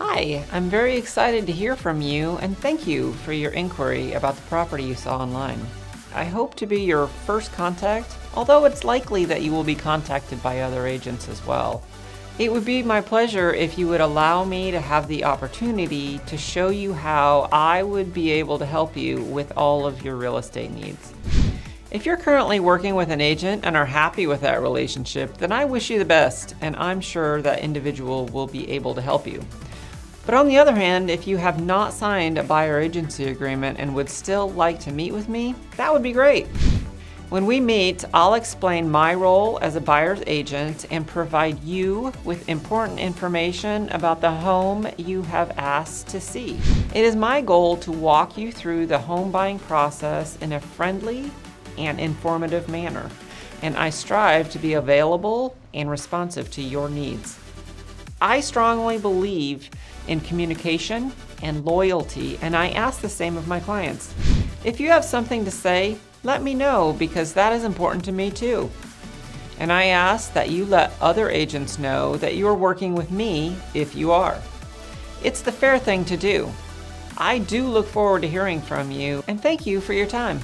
Hi, I'm very excited to hear from you and thank you for your inquiry about the property you saw online. I hope to be your first contact, although it's likely that you will be contacted by other agents as well. It would be my pleasure if you would allow me to have the opportunity to show you how I would be able to help you with all of your real estate needs. If you're currently working with an agent and are happy with that relationship, then I wish you the best, and I'm sure that individual will be able to help you. But on the other hand, if you have not signed a buyer agency agreement and would still like to meet with me, that would be great. When we meet, I'll explain my role as a buyer's agent and provide you with important information about the home you have asked to see. It is my goal to walk you through the home buying process in a friendly and informative manner, and I strive to be available and responsive to your needs. I strongly believe in communication and loyalty, and I ask the same of my clients. If you have something to say, let me know because that is important to me too. And I ask that you let other agents know that you are working with me if you are. It's the fair thing to do. I do look forward to hearing from you and thank you for your time.